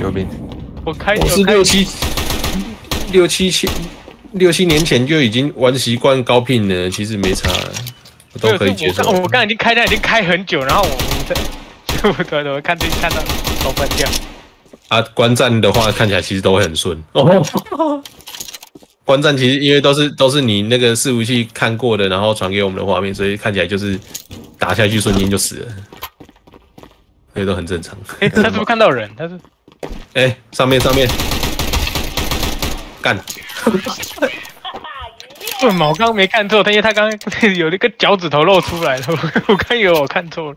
救命！我开我是六七六七千六七年前就已经玩习惯高聘了，其实没差，我都可以接受我。刚我刚已经开单已经开很久，然后我我在我对对，我看这看到手分掉。啊，观战的话看起来其实都会很顺。哦，观战其实因为都是都是你那个伺服器看过的，然后传给我们的画面，所以看起来就是打下去瞬间就死了，所以都很正常。哎，他是不是看到人？他是哎、上面上面干，为什么我刚没看错？他因为他刚刚 有那个脚趾头露出来了，我刚以为我看错了。